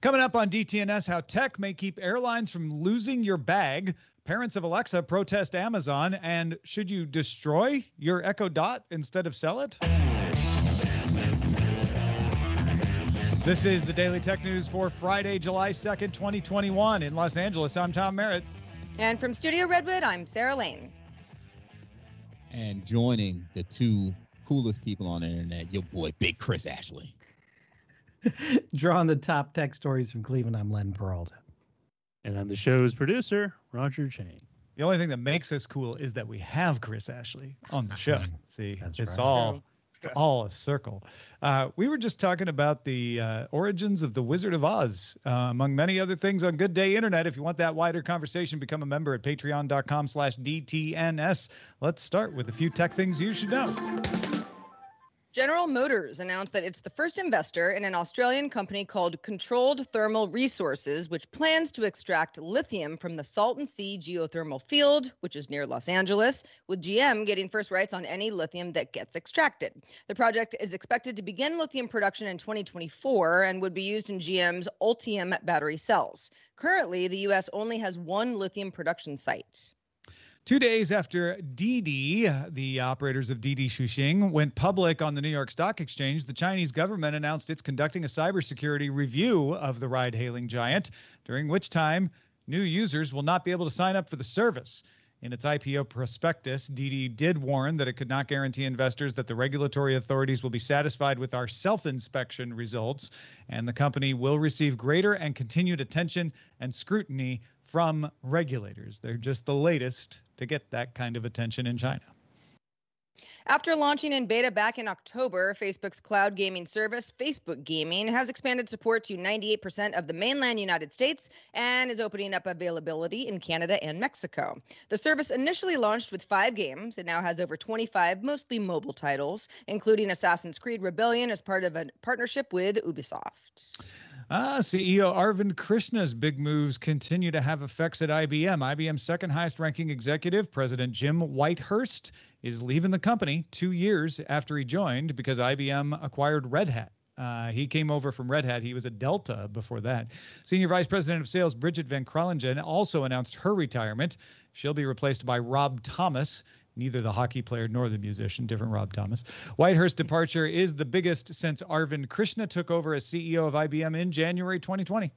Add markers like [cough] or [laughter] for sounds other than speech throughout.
Coming up on DTNS, how tech may keep airlines from losing your bag. Parents of Alexa protest Amazon, and should you destroy your Echo Dot instead of sell it? This is the Daily Tech News for Friday, July 2nd, 2021. In Los Angeles, I'm Tom Merritt. And from Studio Redwood, I'm Sarah Lane. And joining the two coolest people on the internet, your boy, Big Chris Ashley. [laughs] Drawing the top tech stories from Cleveland, I'm Len Peralta. And I'm the show's producer, Roger Chang. The only thing that makes us cool is that we have Chris Ashley on the show. See, That's it's right. all it's all a circle. Uh, we were just talking about the uh, origins of the Wizard of Oz, uh, among many other things on Good Day Internet. If you want that wider conversation, become a member at patreon.com slash DTNS. Let's start with a few tech things you should know. General Motors announced that it's the first investor in an Australian company called Controlled Thermal Resources, which plans to extract lithium from the Salton Sea geothermal field, which is near Los Angeles, with GM getting first rights on any lithium that gets extracted. The project is expected to begin lithium production in 2024 and would be used in GM's Ultium battery cells. Currently, the U.S. only has one lithium production site. Two days after Didi, the operators of Didi Chuxing, went public on the New York Stock Exchange, the Chinese government announced it's conducting a cybersecurity review of the ride hailing giant, during which time new users will not be able to sign up for the service. In its IPO prospectus, Didi did warn that it could not guarantee investors that the regulatory authorities will be satisfied with our self inspection results, and the company will receive greater and continued attention and scrutiny from regulators. They're just the latest to get that kind of attention in China. After launching in beta back in October, Facebook's cloud gaming service, Facebook Gaming, has expanded support to 98% of the mainland United States and is opening up availability in Canada and Mexico. The service initially launched with five games. It now has over 25, mostly mobile titles, including Assassin's Creed Rebellion as part of a partnership with Ubisoft. Ah, CEO Arvind Krishna's big moves continue to have effects at IBM. IBM's second highest ranking executive, President Jim Whitehurst, is leaving the company two years after he joined because IBM acquired Red Hat. Uh, he came over from Red Hat. He was at Delta before that. Senior Vice President of Sales Bridget Van Kralingen also announced her retirement. She'll be replaced by Rob Thomas neither the hockey player nor the musician, different Rob Thomas. Whitehurst's departure is the biggest since Arvind Krishna took over as CEO of IBM in January 2020.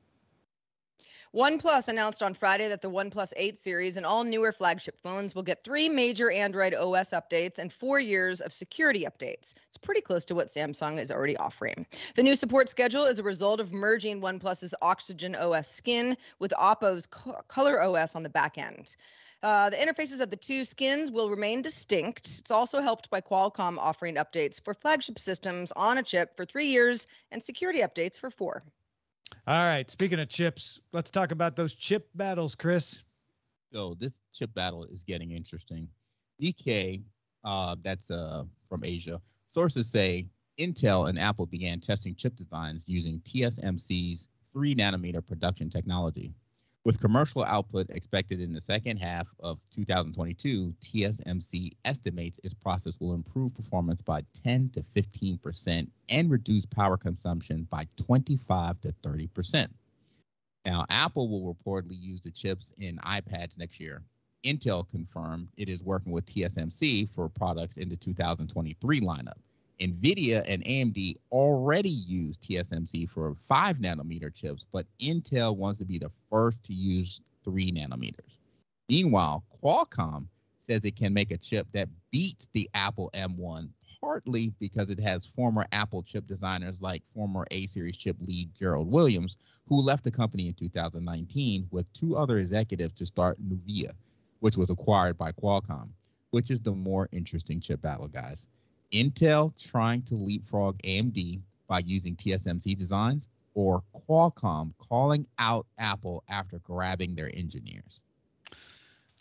OnePlus announced on Friday that the OnePlus 8 series and all newer flagship phones will get three major Android OS updates and four years of security updates. It's pretty close to what Samsung is already offering. The new support schedule is a result of merging OnePlus's Oxygen OS skin with Oppo's Color OS on the back end. Uh, the interfaces of the two skins will remain distinct. It's also helped by Qualcomm offering updates for flagship systems on a chip for three years and security updates for four. All right. Speaking of chips, let's talk about those chip battles, Chris. So this chip battle is getting interesting. Nikkei, uh, that's uh, from Asia. Sources say Intel and Apple began testing chip designs using TSMC's three nanometer production technology. With commercial output expected in the second half of 2022, TSMC estimates its process will improve performance by 10 to 15 percent and reduce power consumption by 25 to 30 percent. Now, Apple will reportedly use the chips in iPads next year. Intel confirmed it is working with TSMC for products in the 2023 lineup. NVIDIA and AMD already use TSMC for five nanometer chips, but Intel wants to be the first to use three nanometers. Meanwhile, Qualcomm says it can make a chip that beats the Apple M1, partly because it has former Apple chip designers like former A series chip lead Gerard Williams, who left the company in 2019 with two other executives to start Nuvia, which was acquired by Qualcomm, which is the more interesting chip battle, guys. Intel trying to leapfrog AMD by using TSMC designs, or Qualcomm calling out Apple after grabbing their engineers?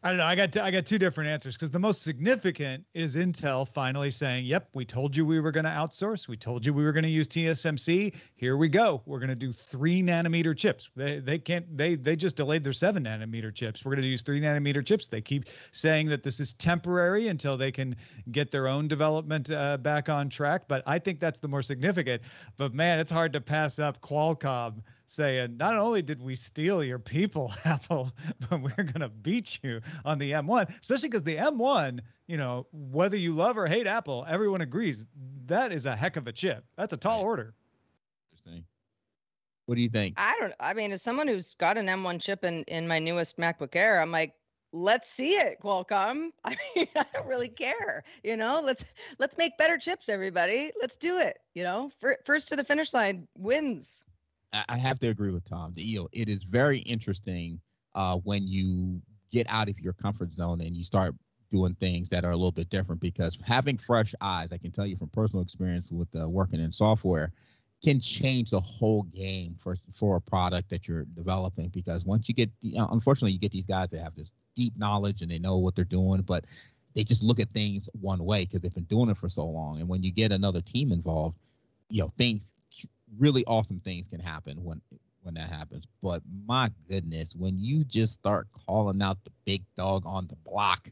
I don't know. I got t- I got two different answers because the most significant is Intel finally saying, "Yep, we told you we were going to outsource. We told you we were going to use TSMC. Here we go. We're going to do three nanometer chips. They they can't they they just delayed their seven nanometer chips. We're going to use three nanometer chips. They keep saying that this is temporary until they can get their own development uh, back on track. But I think that's the more significant. But man, it's hard to pass up Qualcomm saying, not only did we steal your people, [laughs] Apple, but we're going to beat you on the M1, especially because the M1, you know, whether you love or hate Apple, everyone agrees that is a heck of a chip. That's a tall order. Interesting. What do you think? I don't. I mean, as someone who's got an M1 chip in in my newest MacBook Air, I'm like, let's see it, Qualcomm. [laughs] I mean, I don't really care. You know, let's let's make better chips, everybody. Let's do it. You know, first to the finish line wins. I have to agree with Tom. You know, it is very interesting uh, when you get out of your comfort zone and you start doing things that are a little bit different because having fresh eyes, I can tell you from personal experience with uh, working in software, can change the whole game for for a product that you're developing because once you get the, uh, unfortunately you get these guys that have this deep knowledge and they know what they're doing but they just look at things one way because they've been doing it for so long and when you get another team involved you know things really awesome things can happen when when that happens but my goodness when you just start calling out the big dog on the block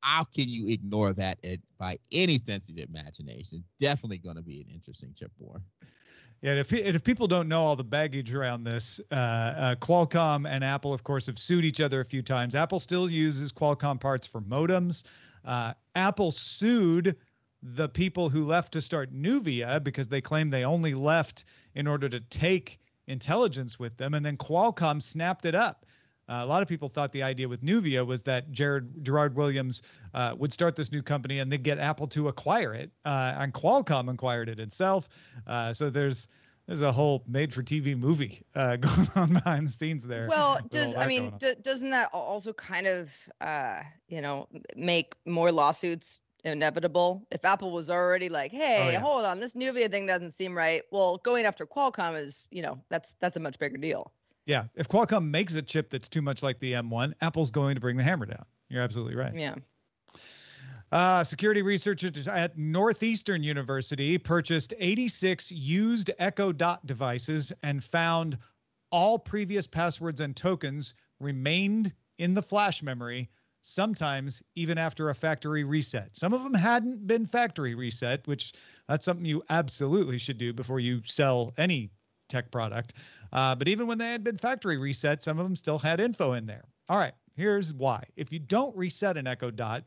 how can you ignore that by any sense sensitive imagination definitely going to be an interesting chip war yeah, if if people don't know all the baggage around this, uh, uh, Qualcomm and Apple, of course, have sued each other a few times. Apple still uses Qualcomm parts for modems. Uh, Apple sued the people who left to start Nuvia because they claim they only left in order to take intelligence with them, and then Qualcomm snapped it up. Uh, a lot of people thought the idea with Nuvia was that Jared Gerard Williams uh, would start this new company and then get Apple to acquire it, uh, and Qualcomm acquired it itself. Uh, so there's there's a whole made-for-TV movie uh, [laughs] going on behind the scenes there. Well, does I mean d- doesn't that also kind of uh, you know make more lawsuits inevitable. If Apple was already like, oh, "Hey, oh, yeah. hold on, this Nuvia thing doesn't seem right," well, going after Qualcomm is, you know, that's that's a much bigger deal. Yeah, if Qualcomm makes a chip that's too much like the M1, Apple's going to bring the hammer down. You're absolutely right. Yeah. Uh, security researchers at Northeastern University purchased 86 used Echo Dot devices and found all previous passwords and tokens remained in the flash memory, sometimes even after a factory reset. Some of them hadn't been factory reset, which that's something you absolutely should do before you sell any tech product. Uh, but even when they had been factory reset, some of them still had info in there. All right, here's why. If you don't reset an Echo Dot,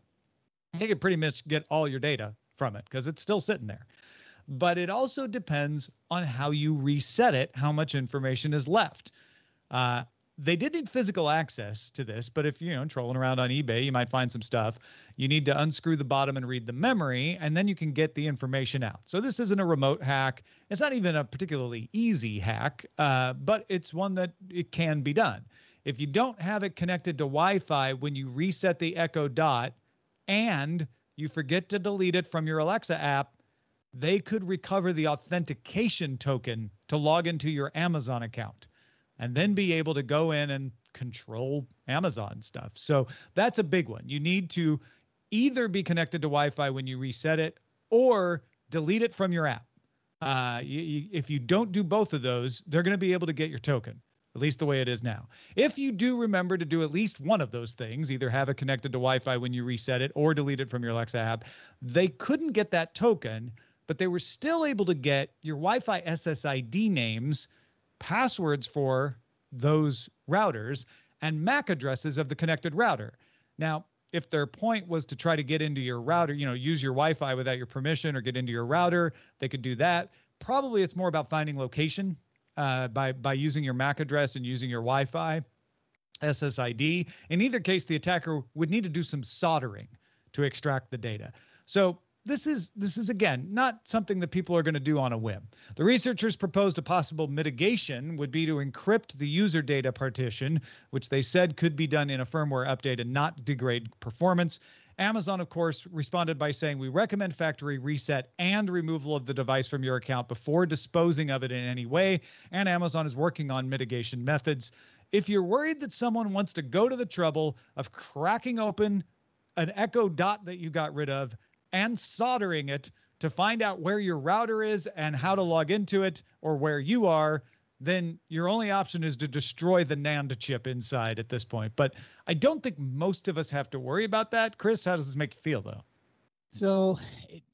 you can pretty much get all your data from it because it's still sitting there. But it also depends on how you reset it, how much information is left. Uh, they did need physical access to this, but if you know trolling around on eBay, you might find some stuff. You need to unscrew the bottom and read the memory, and then you can get the information out. So this isn't a remote hack. It's not even a particularly easy hack, uh, but it's one that it can be done. If you don't have it connected to Wi-Fi when you reset the Echo Dot, and you forget to delete it from your Alexa app, they could recover the authentication token to log into your Amazon account and then be able to go in and control Amazon stuff. So that's a big one. You need to either be connected to Wi Fi when you reset it or delete it from your app. Uh, you, you, if you don't do both of those, they're going to be able to get your token, at least the way it is now. If you do remember to do at least one of those things, either have it connected to Wi Fi when you reset it or delete it from your Alexa app, they couldn't get that token, but they were still able to get your Wi Fi SSID names passwords for those routers and MAC addresses of the connected router. Now, if their point was to try to get into your router, you know, use your Wi-Fi without your permission or get into your router, they could do that. Probably it's more about finding location uh, by by using your MAC address and using your Wi-Fi SSID. In either case, the attacker would need to do some soldering to extract the data. So this is this is again not something that people are going to do on a whim. The researchers proposed a possible mitigation would be to encrypt the user data partition, which they said could be done in a firmware update and not degrade performance. Amazon, of course, responded by saying, We recommend factory reset and removal of the device from your account before disposing of it in any way. And Amazon is working on mitigation methods. If you're worried that someone wants to go to the trouble of cracking open an Echo Dot that you got rid of and soldering it to find out where your router is and how to log into it or where you are, then your only option is to destroy the NAND chip inside at this point. But I don't think most of us have to worry about that. Chris, how does this make you feel though? So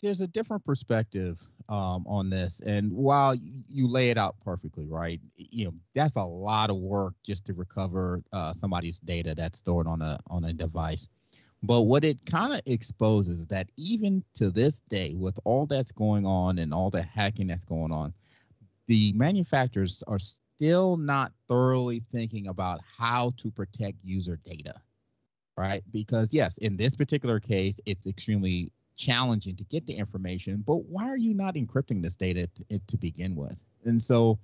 there's a different perspective um, on this, and while you lay it out perfectly, right? You know that's a lot of work just to recover uh, somebody's data that's stored on a on a device. But what it kind of exposes that even to this day, with all that's going on and all the hacking that's going on, the manufacturers are still not thoroughly thinking about how to protect user data, right? Because yes, in this particular case, it's extremely challenging to get the information, but why are you not encrypting this data to, to begin with? And so,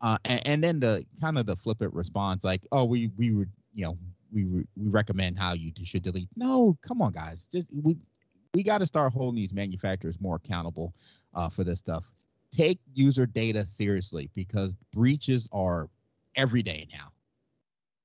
uh, and, and, then the kind of the flippant response, like, oh, we we would, you know, we we recommend how you should delete. No, come on, guys, just we we got to start holding these manufacturers more accountable uh, for this stuff. Take user data seriously because breaches are every day now.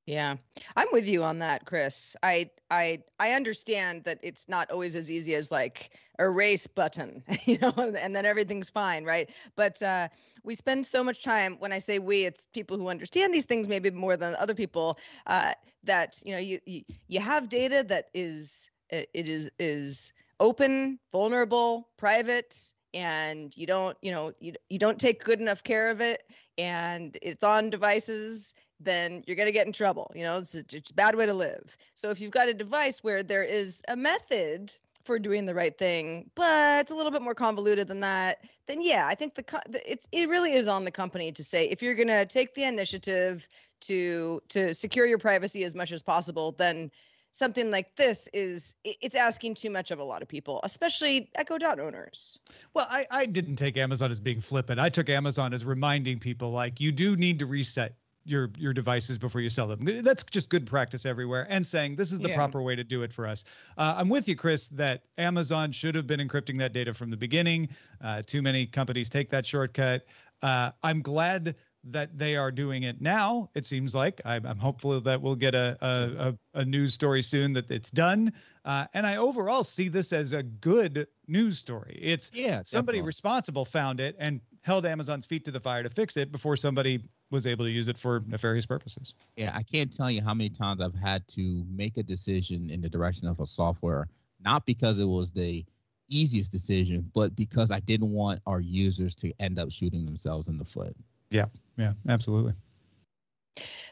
Yeah. I'm with you on that, Chris. I I I understand that it's not always as easy as like erase button, [laughs] you know, and then everything's fine, right? But uh we spend so much time when I say we, it's people who understand these things maybe more than other people uh that, you know, you you, you have data that is it is is open, vulnerable, private, and you don't you know you, you don't take good enough care of it and it's on devices then you're going to get in trouble. You know, it's, it's a bad way to live. So if you've got a device where there is a method for doing the right thing, but it's a little bit more convoluted than that, then yeah, I think the it's it really is on the company to say if you're going to take the initiative to to secure your privacy as much as possible, then something like this is it's asking too much of a lot of people especially echo dot owners well I, I didn't take amazon as being flippant i took amazon as reminding people like you do need to reset your your devices before you sell them. That's just good practice everywhere. And saying this is the yeah. proper way to do it for us. Uh, I'm with you, Chris, that Amazon should have been encrypting that data from the beginning. Uh, too many companies take that shortcut. Uh, I'm glad that they are doing it now. It seems like I'm, I'm hopeful that we'll get a, a, a news story soon that it's done. Uh, and I overall see this as a good news story. It's yeah, somebody definitely. responsible found it and held Amazon's feet to the fire to fix it before somebody was able to use it for nefarious purposes. Yeah, I can't tell you how many times I've had to make a decision in the direction of a software, not because it was the easiest decision, but because I didn't want our users to end up shooting themselves in the foot. Yeah, yeah, absolutely.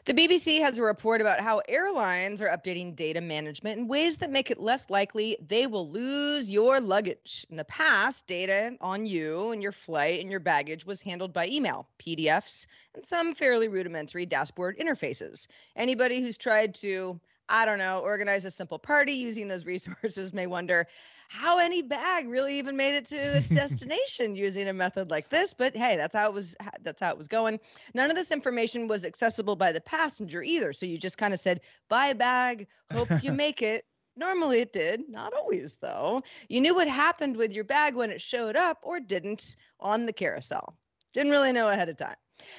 The BBC has a report about how airlines are updating data management in ways that make it less likely they will lose your luggage. In the past, data on you and your flight and your baggage was handled by email, PDFs, and some fairly rudimentary dashboard interfaces. Anybody who's tried to, I don't know, organize a simple party using those [laughs] resources may wonder how any bag really even made it to its [laughs] destination using a method like this but hey that's how it was that's how it was going none of this information was accessible by the passenger either so you just kind of said buy a bag hope you [laughs] make it Normally it did, not always though. You knew what happened with your bag when it showed up or didn't on the carousel. Didn't really know ahead of time.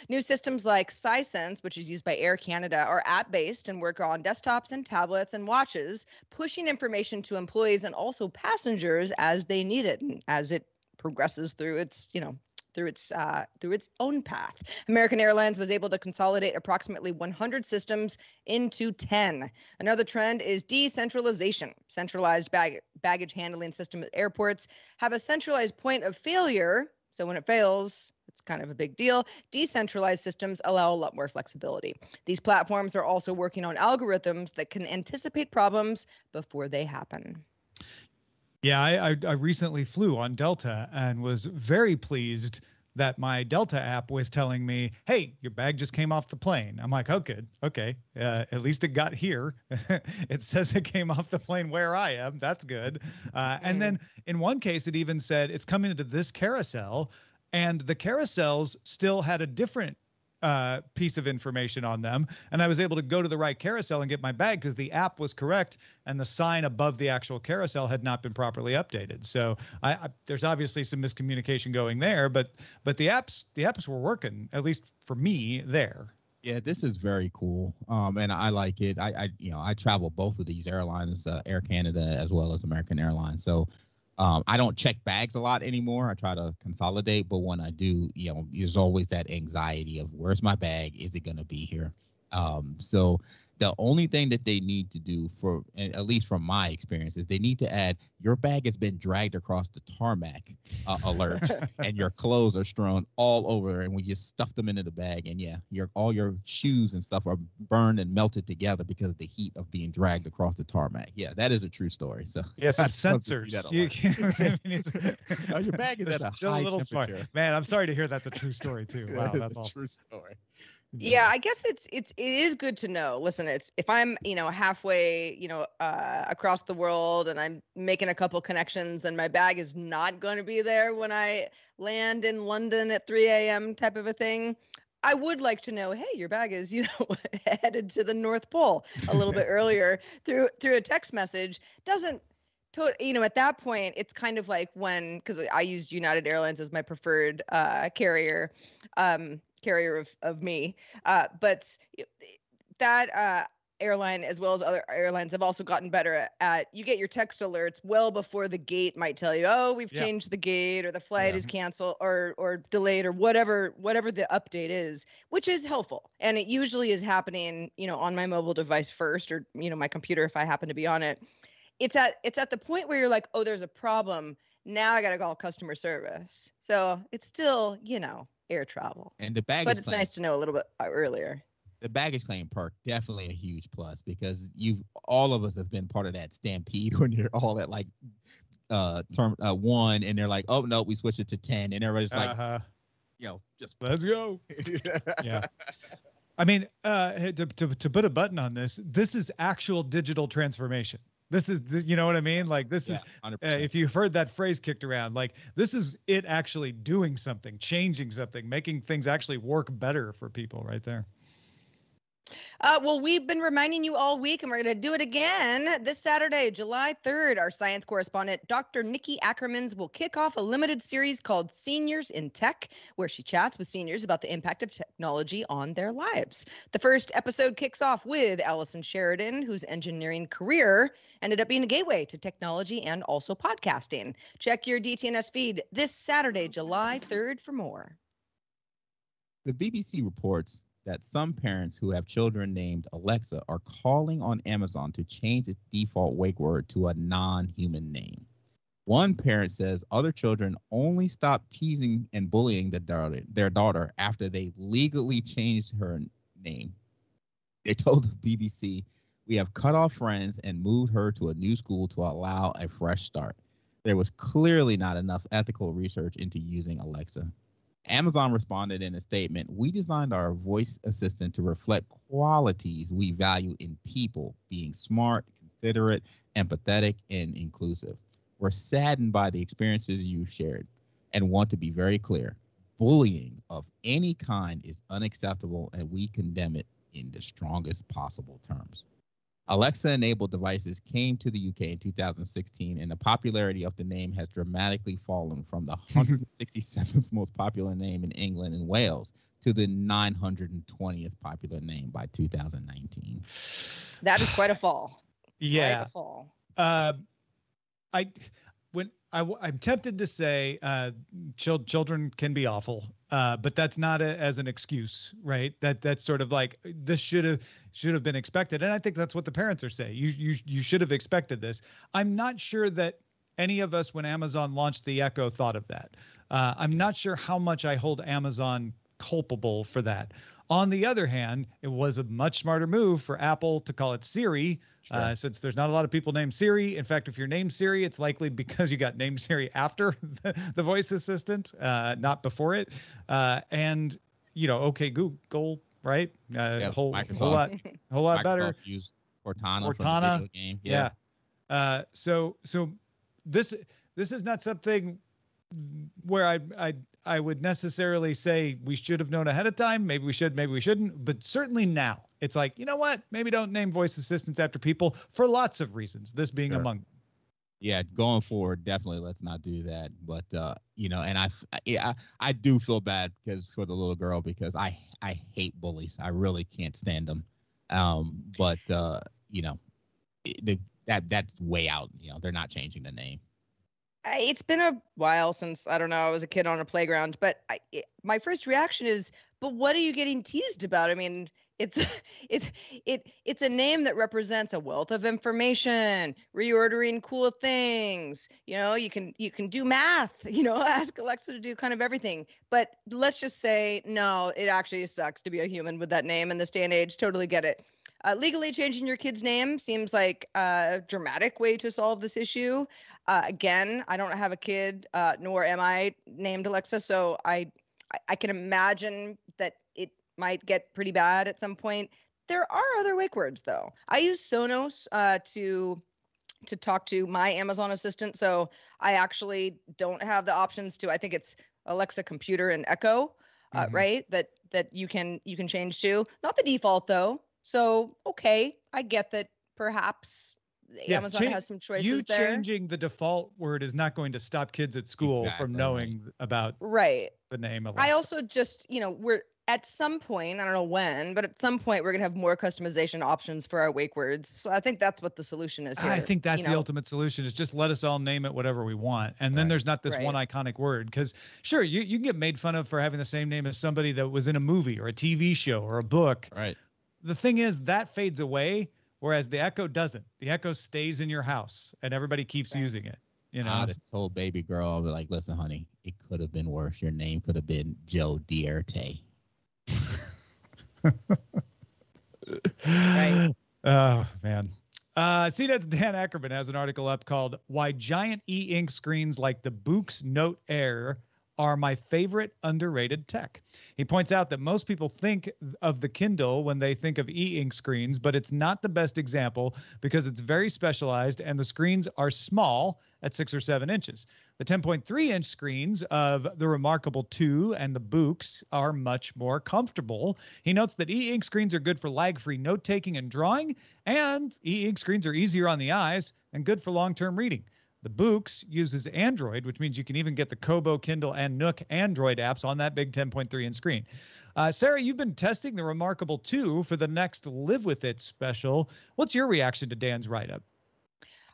New systems like Sisense, which is used by Air Canada, are app based and work on desktops and tablets and watches, pushing information to employees and also passengers as they need it and as it progresses through its, you know, through its uh, through its own path. American Airlines was able to consolidate approximately 100 systems into 10. Another trend is decentralization. Centralized bag- baggage handling system at airports have a centralized point of failure. So when it fails, it's kind of a big deal. Decentralized systems allow a lot more flexibility. These platforms are also working on algorithms that can anticipate problems before they happen. Yeah, I, I, I recently flew on Delta and was very pleased that my Delta app was telling me, "Hey, your bag just came off the plane." I'm like, "Oh, good, okay. Uh, at least it got here. [laughs] it says it came off the plane where I am. That's good." Uh, and then in one case, it even said it's coming into this carousel and the carousels still had a different uh, piece of information on them. And I was able to go to the right carousel and get my bag because the app was correct and the sign above the actual carousel had not been properly updated. So I, I, there's obviously some miscommunication going there, but but the apps the apps were working at least for me there. Yeah, this is very cool, um, and I like it. I, I, you know, I travel both of these airlines, uh, Air Canada as well as American Airlines. So um, I don't check bags a lot anymore. I try to consolidate, but when I do, you know, there's always that anxiety of where's my bag? Is it going to be here? Um, so the only thing that they need to do for at least from my experience is they need to add your bag has been dragged across the tarmac uh, alert [laughs] and your clothes are strewn all over and when you stuff them into the bag and yeah your all your shoes and stuff are burned and melted together because of the heat of being dragged across the tarmac. Yeah that is a true story so yeah some [laughs] I'd love to see sensors. you can't, [laughs] No, your bag is They're at a high little smart. temperature. Man i'm sorry to hear that's a true story too. Wow That is a true story yeah i guess it's it's it is good to know. Listen it's if i'm you know halfway you know uh, across the world and i'm making a couple connections and my bag is not going to be there when i land in london at 3 a.m type of a thing i would like to know hey your bag is [laughs] you know headed to the north pole a little bit [laughs] earlier through through a text message. Doesn't to, you know at that point it's kind of like when because i used united airlines as my preferred uh, carrier um, carrier of, of me uh, but that uh, airline as well as other airlines have also gotten better at, at you get your text alerts well before the gate might tell you oh we've Yeah. changed the gate or the flight Yeah. is canceled or or delayed or whatever whatever the update is which is helpful and it usually is happening you know on my mobile device first or you know my computer if i happen to be on it it's at it's at the point where you're like oh there's a problem. Now i gotta call customer service. So it's still you know air travel and the baggage but it's claim, nice to know a little bit uh, earlier. The baggage claim perk definitely a huge plus because you've all of us have been part of that stampede [laughs] when you're all at like uh term uh, one and they're like oh no we switched it to 10 and everybody's like uh-huh. you know just let's go. [laughs] Yeah. [laughs] I mean uh to, to, to put a button on this this is actual digital transformation this is this, you know what i mean? Like this yeah, is uh, if you've heard that phrase kicked around like this is it actually doing something changing something making things actually work better for people right there Uh, well, we've been reminding you all week, and we're going to do it again this Saturday, July 3rd. Our science correspondent, Dr. Nikki Ackermans, will kick off a limited series called Seniors in Tech, where she chats with seniors about the impact of technology on their lives. The first episode kicks off with Allison Sheridan, whose engineering career ended up being a gateway to technology and also podcasting. Check your DTNS feed this Saturday, July 3rd, for more. the bbc reports that some parents who have children named alexa are calling on amazon to change its default wake word to a non-human name. One parent says other children only stop teasing and bullying the daughter, their daughter after they legally changed her name. They told the bbc we have cut off friends and moved her to a new school to allow a fresh start. There was clearly not enough ethical research into using alexa Amazon responded in a statement We designed our voice assistant to reflect qualities we value in people being smart, considerate, empathetic, and inclusive. We're saddened by the experiences you shared and want to be very clear. Bullying of any kind is unacceptable, and we condemn it in the strongest possible terms. Alexa enabled devices came to the UK in 2016, and the popularity of the name has dramatically fallen from the [laughs] 167th most popular name in England and Wales to the 920th popular name by 2019. That is quite a fall. [sighs] yeah Quite a fall. uh, I when I w- I'm tempted to say uh, chil- children can be awful, uh, but that's not a, as an excuse, right? That that's sort of like this should have should have been expected, and I think that's what the parents are saying. You you you should have expected this. I'm not sure that any of us, when Amazon launched the Echo, thought of that. Uh, I'm not sure how much I hold Amazon culpable for that. On the other hand, it was a much smarter move for Apple to call it Siri, Sure. uh, since there's not a lot of people named Siri. In fact, if you're named Siri, it's likely because you got named Siri after [laughs] the, the voice assistant, uh, not before it. Uh, and you know, okay, Google, right? Uh, Yeah, whole, Microsoft. whole lot, whole lot Microsoft better. used Cortana, for Cortana, the video game. Yeah. Uh, so so this this is not something where I I I would necessarily say we should have known ahead of time. Maybe we should, maybe we shouldn't. But certainly now, it's like you know what? Maybe don't name voice assistants after people for lots of reasons. This being Sure. among them. yeah going forward definitely let's not do that but uh you know and i I, I do feel bad because for the little girl because i i hate bullies i really can't stand them um but uh you know the, that that's way out you know they're not changing the name it's been a while since I don't know I was a kid on a playground, but I, it, my first reaction is, but what are you getting teased about? I mean, it's [laughs] it's it it's a name that represents a wealth of information reordering cool things you know you can you can do math [laughs] you know ask alexa to do kind of everything but let's just say no it actually sucks to be a human with that name in this day and age totally get it uh, legally changing your kid's name seems like a dramatic way to solve this issue uh, again i don't have a kid uh, nor am i named alexa so i I can imagine that it might get pretty bad at some point. There are other wake words though. I use Sonos uh, to to talk to my Amazon assistant, so I actually don't have the options to. I think it's Alexa Computer and Echo, uh, mm-hmm. right? That that you can you can change to. Not the default though. So okay, I get that. Perhaps yeah, Amazon cha- has some choices you there. changing the default word is not going to stop kids at school exactly. from knowing about right the name of I also just, you know, we're at some point, I don't know when, but at some point we're going to have more customization options for our wake words. So I think that's what the solution is here. I think that's you know? the ultimate solution is just let us all name it whatever we want. And then right. there's not this right. one iconic word cuz sure, you you can get made fun of for having the same name as somebody that was in a movie or a TV show or a book. Right. The thing is that fades away whereas the Echo doesn't. The Echo stays in your house and everybody keeps right. using it. You know, I told baby girl, I was like, listen, honey, it could have been worse. Your name could have been Joe Dirt. [laughs] right. Oh man. Uh, CNET's Dan Ackerman has an article up called "Why Giant E-Ink Screens Like the Boox Note Air are my favorite underrated tech. He points out that most people think of the Kindle when they think of e ink screens, but it's not the best example because it's very specialized and the screens are small at six or seven inches. The 10.3 inch screens of the Remarkable 2 and the Boox are much more comfortable. He notes that e ink screens are good for lag free note taking and drawing, and e ink screens are easier on the eyes and good for long term reading. The Boox uses Android, which means you can even get the Kobo, Kindle, and Nook Android apps on that big 10.3 inch screen. Uh, Sarah, you've been testing the Remarkable 2 for the next Live With It special. What's your reaction to Dan's write up?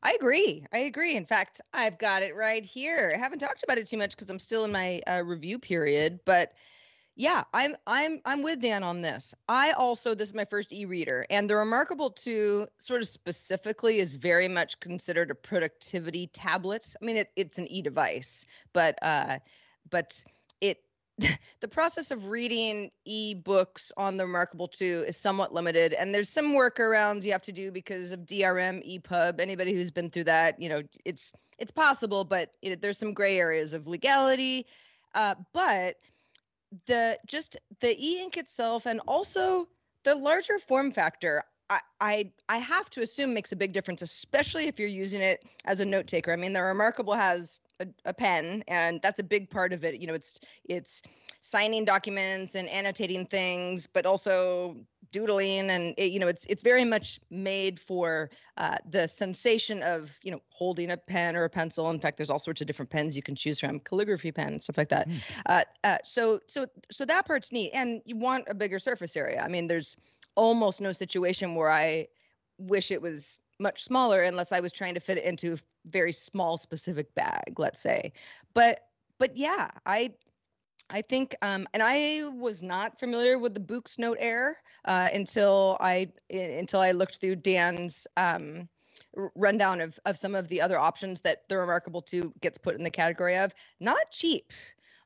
I agree. I agree. In fact, I've got it right here. I haven't talked about it too much because I'm still in my uh, review period, but yeah, I'm I'm I'm with Dan on this. I also this is my first e-reader and the Remarkable 2 sort of specifically is very much considered a productivity tablet. I mean it, it's an e-device, but uh but it [laughs] the process of reading e-books on the Remarkable 2 is somewhat limited and there's some workarounds you have to do because of DRM EPUB. Anybody who's been through that, you know, it's it's possible, but it, there's some gray areas of legality. Uh, but the just the e-ink itself and also the larger form factor I, I I have to assume makes a big difference, especially if you're using it as a note taker. I mean, the Remarkable has a, a, pen, and that's a big part of it. You know, it's it's signing documents and annotating things, but also doodling and it, you know it's it's very much made for uh, the sensation of you know holding a pen or a pencil. In fact there's all sorts of different pens you can choose from calligraphy pen and stuff like that. Mm. uh, uh, so so so that part's neat. And you want a bigger surface area. I mean there's almost no situation where i wish it was much smaller unless i was trying to fit it into a very small specific bag let's say. But but yeah i I think, um, and I was not familiar with the Boox Note Air uh, until I until I looked through Dan's um, rundown of of some of the other options that the Remarkable Two gets put in the category of. Not cheap,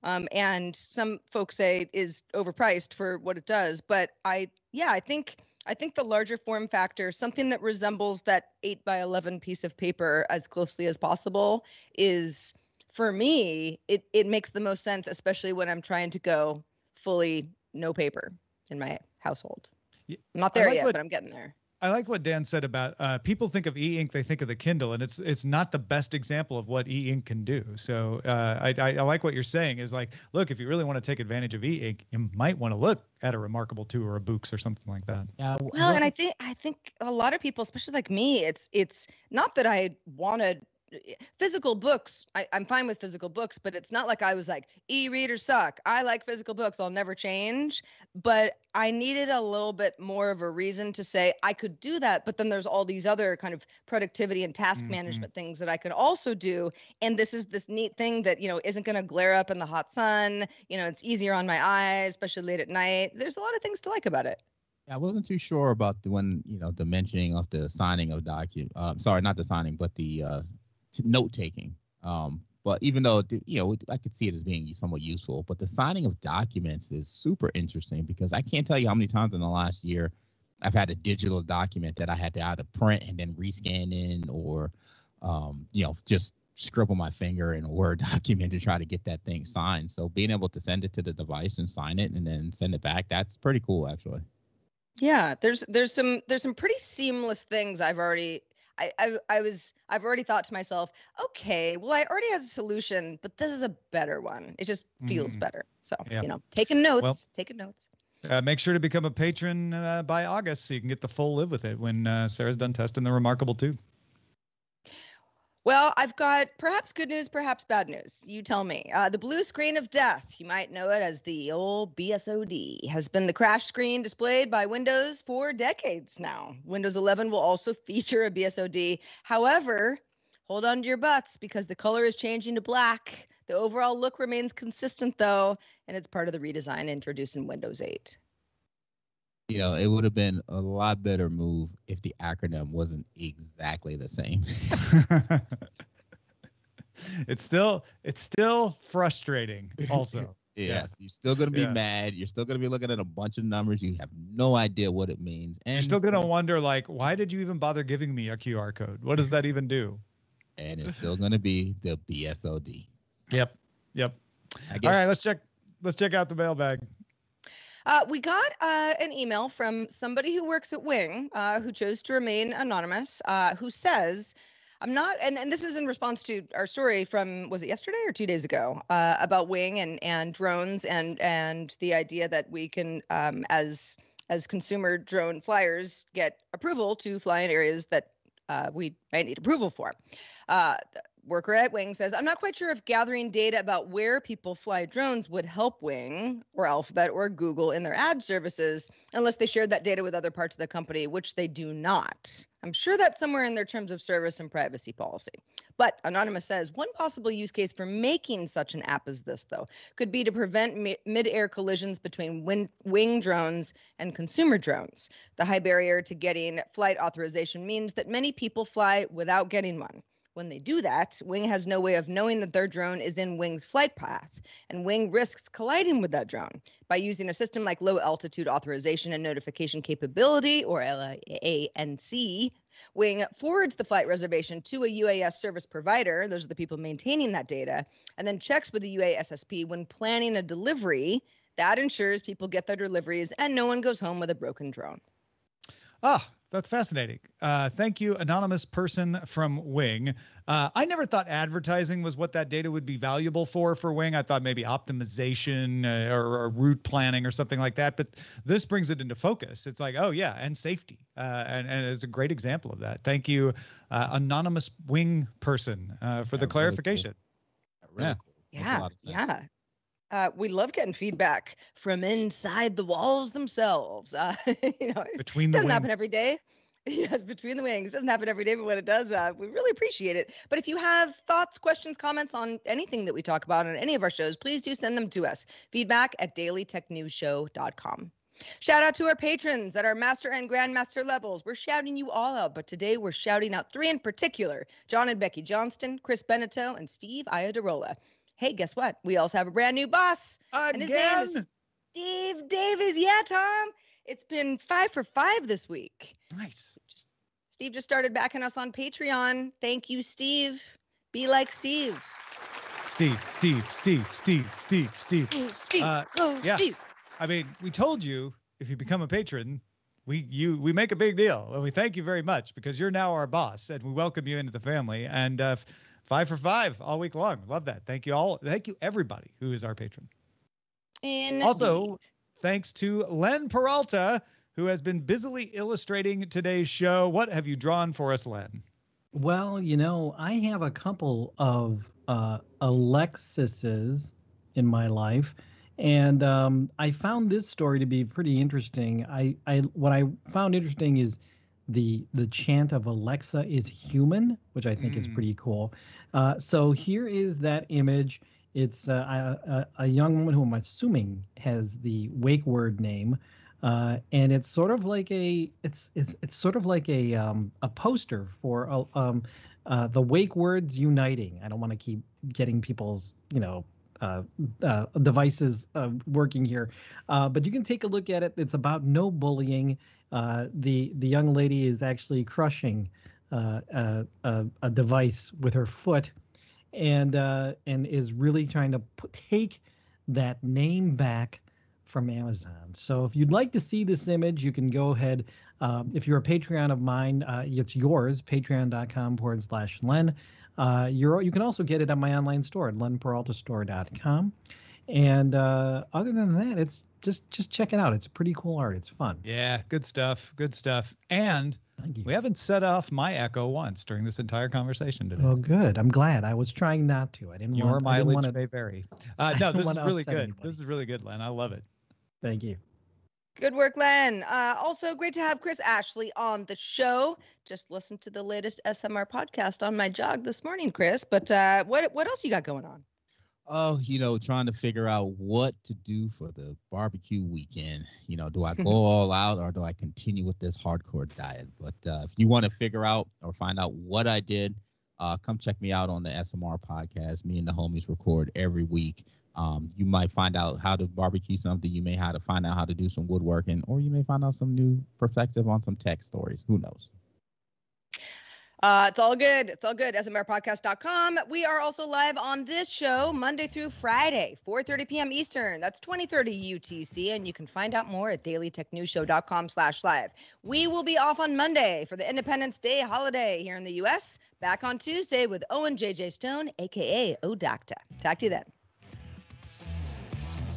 um, and some folks say is overpriced for what it does. But I, yeah, I think I think the larger form factor, something that resembles that eight by eleven piece of paper as closely as possible, is for me, it it makes the most sense, especially when I'm trying to go fully no paper in my household. I'm not there like yet, what, but I'm getting there. I like what Dan said about uh, people think of e-ink, they think of the Kindle, and it's it's not the best example of what e-ink can do. So uh, I, I, I like what you're saying is like, look, if you really want to take advantage of e-ink, you might want to look at a Remarkable Two or a Boox or something like that. Yeah. Well, and I think I think a lot of people, especially like me, it's it's not that I wanted physical books I, am fine with physical books but it's not like i was like e-readers suck i like physical books i'll never change but i needed a little bit more of a reason to say i could do that but then there's all these other kind of productivity and task mm-hmm. management things that i could also do and this is this neat thing that you know isn't going to glare up in the hot sun you know it's easier on my eyes especially late at night there's a lot of things to like about it I wasn't too sure about the when you know the mentioning of the signing of document. Uh, sorry, not the signing, but the uh, note taking. Um, but even though you know I could see it as being somewhat useful, but the signing of documents is super interesting because I can't tell you how many times in the last year I've had a digital document that I had to either print and then rescan in, or um, you know just scribble my finger in a Word [laughs] document to try to get that thing signed. So being able to send it to the device and sign it and then send it back, that's pretty cool actually. Yeah, there's there's some there's some pretty seamless things I've already I, I I was I've already thought to myself, okay, well I already have a solution, but this is a better one. It just feels Mhm. better. So Yep. you know, taking notes, taking notes. Uh, make sure to become a patron uh, by August so you can get the full live with it when uh, Sarah's done testing the Remarkable Two. Well, I've got perhaps good news, perhaps bad news. You tell me. Uh, the blue screen of death, you might know it as the old BSOD, has been the crash screen displayed by Windows for decades now. Windows 11 will also [laughs] feature a BSOD. However, hold on to your butts because the color is changing to black. The overall look remains consistent though, and it's part of the redesign introduced in Windows 8. You know, it would have been a lot better move if the acronym wasn't exactly the same. [laughs] it's still it's still frustrating. Also, [laughs] Yes, you're still gonna be Yeah. mad. You're still gonna be looking at a bunch of numbers. You have no idea what it means, and you're still gonna wonder like, why did you even bother giving me a QR code? What does that even do? [laughs] and it's still gonna be the BSOD. Yep. Yep. All right, let's check. Let's check out the mailbag. Uh, we got uh, an email from somebody who works at Wing uh, who chose to remain anonymous, uh, who says, I'm not, and, and this is in response to our story from, was it yesterday or two days ago, uh, about Wing and, and drones and, and the idea that we can, um, as, as consumer drone flyers, get approval to fly in areas that uh, we might need approval for. Uh, worker at Wing says, I'm not quite sure if gathering data about where people fly drones would help Wing or Alphabet or Google in their ad services unless they shared that data with other parts of the company, which they do not. I'm sure that's somewhere in their terms of service and privacy policy. But Anonymous says one possible use case for making such an app as this, though, could be to prevent mi- mid air collisions between win- wing drones and consumer drones. The high barrier to getting flight authorization means that many people fly without getting one. When they do that, Wing has no way of knowing that their drone is in Wing's flight path, and Wing risks colliding with that drone. By using a system like low altitude authorization and notification capability, or LAANC, Wing forwards the flight reservation to a UAS service provider, those are the people maintaining that data, and then checks with the UASSP when planning a delivery. That ensures people get their deliveries and no one goes home with a broken drone. Ah, that's fascinating. Uh, thank you, anonymous person from Wing. Uh, I never thought advertising was what that data would be valuable for for Wing. I thought maybe optimization uh, or, or route planning or something like that. But this brings it into focus. It's like, oh yeah, and safety, uh, and and it's a great example of that. Thank you, uh, anonymous Wing person, uh, for Yeah, the really cool. clarification. Really Yeah. cool. Yeah, lot of sense. yeah. Uh, we love getting feedback from inside the walls themselves. Uh, [laughs] you know, it Between the doesn't happen every day. [laughs] Yes, between the wings. Doesn't happen every day, but when it does, uh, we really appreciate it. But if you have thoughts, questions, comments on anything that we talk about on any of our shows, please do send them to us. Feedback at dailytechnewsshow.com. Shout out to our patrons at our master and grandmaster levels. We're shouting you all out, but today we're shouting out three in particular John and Becky Johnston, Chris Beneteau, and Steve Iadarola. Hey, guess what? We also have a brand new boss, and his name is Steve Davis. Yeah, Tom. It's been five for five this week. Nice. Just Steve just started backing us on Patreon. Thank you, Steve. Be like Steve. Steve, Steve, Steve, Steve, Steve, Steve. Steve. Uh, Go, yeah. Steve. I mean, we told you if you become a patron, we you we make a big deal, and we thank you very much because you're now our boss, and we welcome you into the family. And uh, five for five all week long. Love that. Thank you all. Thank you everybody who is our patron. Indeed. Also- Thanks to Len Peralta, who has been busily illustrating today's show. What have you drawn for us, Len? Well, you know, I have a couple of uh, Alexis's in my life, and um, I found this story to be pretty interesting. I, I what I found interesting is the the chant of Alexa is human, which I think is Mm. pretty cool. Uh, so here is that image. It's uh, a, a, a young woman who I'm assuming has the wake word name. uh, and it's sort of like a it's it's, it's sort of like a um, a poster for uh, um, uh, the wake words uniting. I don't want to keep getting people's you know uh, uh, devices uh, working here. Uh, but you can take a look at it. It's about no bullying. Uh, the the young lady is actually crushing uh, a, a, device with her foot, and and is really trying to put, take that name back from Amazon. So if you'd like to see this image, you can go ahead. Um, if you're a Patreon of mine, it's yours. Patreon.com forward slash Len. Uh, you're, you can also get it on my online store at lenperaltastore.com. And uh, other than that, it's just just check it out. It's pretty cool art. It's fun. Yeah, good stuff. Good stuff. And we haven't set off my echo once during this entire conversation today. Oh, good. I'm glad. I was trying not to. I didn't. Your want, mileage want to, may vary. Uh, no, [laughs] this is really good. Anybody. This is really good, Len. I love it. Thank you. Good work, Len. Uh, also, great to have Chris Ashley on the show. Just listened to the latest SMR podcast on my jog this morning, Chris. But uh, what what else you got going on? Oh, you know, trying to figure out what to do for the barbecue weekend. You know, do I [laughs] go all out or do I continue with this hardcore diet? But uh, if you want to figure out or find out what I did, uh, come check me out on the SMR podcast. Me and the homies record every week. Um, you might find out how to barbecue something. You may how to find out how to do some woodworking, or you may find out some new perspective on some tech stories. Who knows? Uh, it's all good. It's all good. SMRpodcast.com. We are also live on this show Monday through Friday, 4.30 p.m. Eastern. That's 2030 UTC. And you can find out more at dailytechnewsshow.com slash live. We will be off on Monday for the Independence Day holiday here in the U.S. Back on Tuesday with Owen J.J. Stone, a.k.a. OhDoctah. Talk to you then.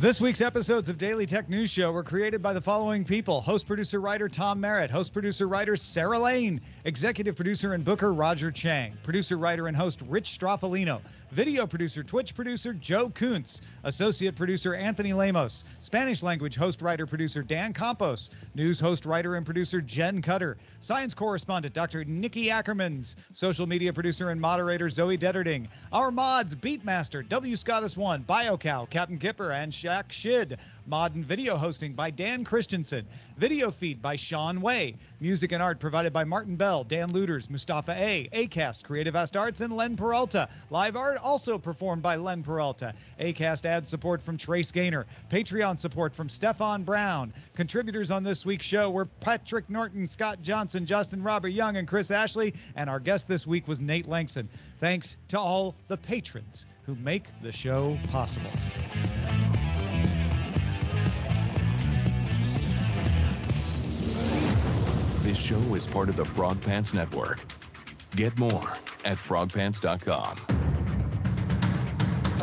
This week's episodes of Daily Tech News Show were created by the following people. Host, producer, writer Tom Merritt, host, producer, writer Sarah Lane, executive producer and booker Roger Chang, producer, writer, and host Rich Stroffolino, video producer, Twitch producer Joe Kuntz, associate producer Anthony Lemos, Spanish language host, writer, producer Dan Campos, news host, writer, and producer Jen Cutter, science correspondent Dr. Nikki Ackermans, social media producer and moderator Zoe Detterding, our mods Beatmaster, W. Scottus One, BioCow, Captain Kipper, and Shaq Shid. Modern video hosting by Dan Christensen. Video feed by Sean Way. Music and art provided by Martin Bell, Dan Luders, Mustafa A, Acast, Creative Ast Arts, and Len Peralta. Live art also performed by Len Peralta. Acast ad support from Trace Gaynor. Patreon support from Stefan Brown. Contributors on this week's show were Patrick Norton, Scott Johnson, Justin Robert Young, and Chris Ashley. And our guest this week was Nate Langston. Thanks to all the patrons who make the show possible. This show is part of the Frog Pants Network. Get more at frogpants.com.